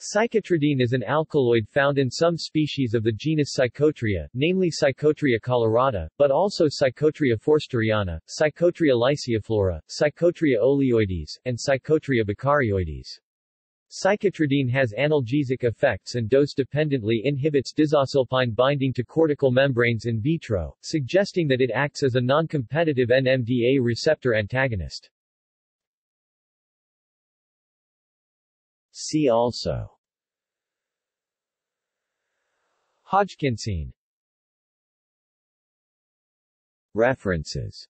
Psychotridine is an alkaloid found in some species of the genus Psychotria, namely Psychotria colorata, but also Psychotria forsteriana, Psychotria lyciiflora, Psychotria oleoides, and Psychotria beccarioides. Psychotridine has analgesic effects and dose-dependently inhibits dizocilpine binding to cortical membranes in vitro, suggesting that it acts as a non-competitive NMDA receptor antagonist. See also. Hodgkinsine References